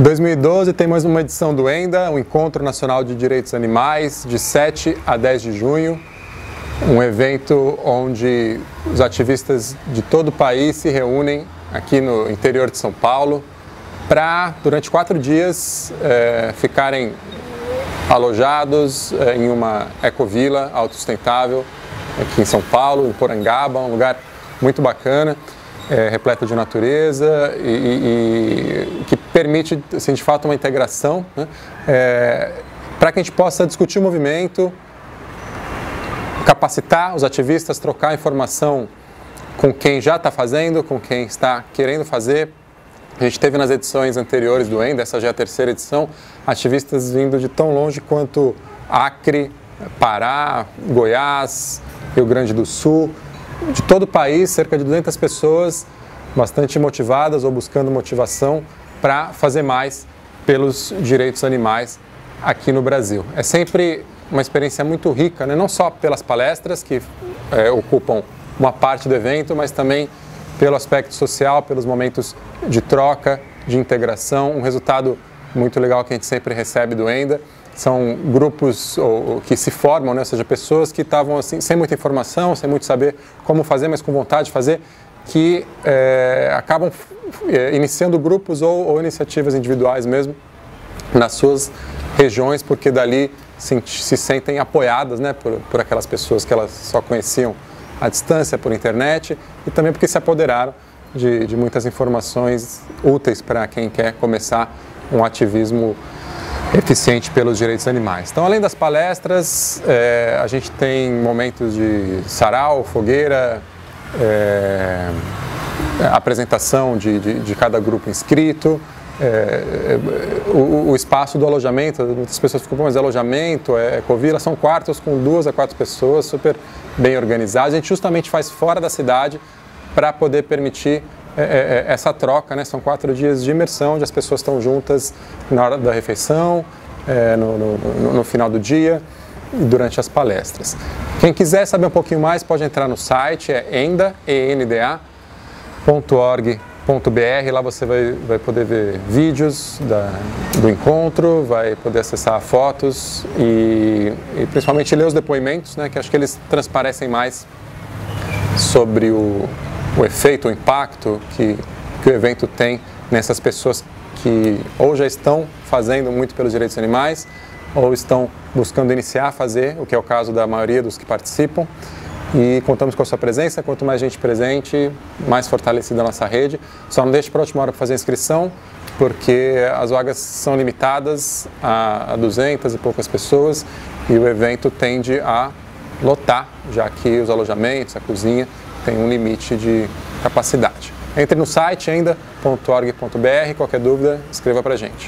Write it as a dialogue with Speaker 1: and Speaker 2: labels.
Speaker 1: 2012 tem mais uma edição do ENDA, o Encontro Nacional de Direitos Animais, de 7 a 10 de junho. Um evento onde os ativistas de todo o país se reúnem aqui no interior de São Paulo para, durante quatro dias, é, ficarem alojados é, em uma ecovila autossustentável aqui em São Paulo, em Porangaba, um lugar muito bacana é, repleto de natureza e, e, e, que permite, assim, de fato, uma integração né? é, para que a gente possa discutir o movimento, capacitar os ativistas, trocar informação com quem já está fazendo, com quem está querendo fazer. A gente teve nas edições anteriores do ENDA, essa já é a terceira edição, ativistas vindo de tão longe quanto Acre, Pará, Goiás, Rio Grande do Sul, de todo o país, cerca de 200 pessoas bastante motivadas ou buscando motivação para fazer mais pelos direitos animais aqui no Brasil. É sempre uma experiência muito rica, né? não só pelas palestras que é, ocupam uma parte do evento, mas também pelo aspecto social, pelos momentos de troca, de integração, um resultado muito legal que a gente sempre recebe do ENDA são grupos ou, que se formam, né? ou seja, pessoas que estavam assim, sem muita informação, sem muito saber como fazer, mas com vontade de fazer, que é, acabam é, iniciando grupos ou, ou, iniciativas individuais mesmo nas suas regiões, porque dali se, se sentem apoiadas né? por, por aquelas pessoas que elas só conheciam à distância, por internet, e também porque se apoderaram de, de muitas informações úteis para quem quer começar um ativismo eficiente pelos direitos animais. Então, além das palestras, é, a gente tem momentos de sarau, fogueira, é, apresentação de, de, de, cada grupo inscrito, é, o, o, espaço do alojamento, muitas pessoas ficam, mas alojamento, é covila, são quartos com duas a quatro pessoas, super bem organizados. A gente justamente faz fora da cidade para poder permitir é, é, é, essa troca, né? São quatro dias de imersão, onde as pessoas estão juntas na hora da refeição, é, no, no, no, final do dia e durante as palestras. Quem quiser saber um pouquinho mais pode entrar no site, é enda.org.br, lá você vai, vai poder ver vídeos da, do encontro, vai poder acessar fotos e, e principalmente ler os depoimentos, né, que acho que eles transparecem mais sobre o, o efeito, o impacto que, que o evento tem nessas pessoas que ou já estão fazendo muito pelos direitos animais ou estão buscando iniciar a fazer, o que é o caso da maioria dos que participam. E contamos com a sua presença, quanto mais gente presente, mais fortalecida a nossa rede. Só não deixe para a última hora para fazer a inscrição, porque as vagas são limitadas a 200 e poucas pessoas e o evento tende a lotar, já que os alojamentos, a cozinha tem um limite de capacidade. Entre no site ainda.org.br, qualquer dúvida, escreva para a gente.